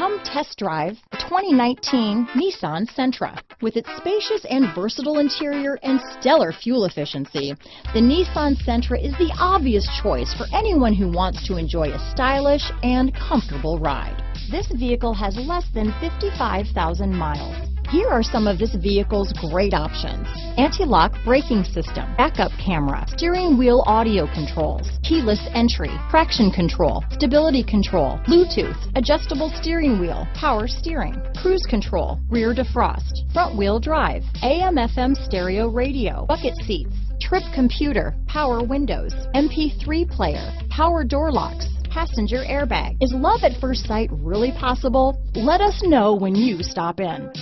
Come test drive the 2019 Nissan Sentra. With its spacious and versatile interior and stellar fuel efficiency, the Nissan Sentra is the obvious choice for anyone who wants to enjoy a stylish and comfortable ride. This vehicle has less than 55,000 miles. Here are some of this vehicle's great options. Anti-lock braking system, backup camera, steering wheel audio controls, keyless entry, traction control, stability control, Bluetooth, adjustable steering wheel, power steering, cruise control, rear defrost, front wheel drive, AM FM stereo radio, bucket seats, trip computer, power windows, MP3 player, power door locks, passenger airbag. Is love at first sight really possible? Let us know when you stop in.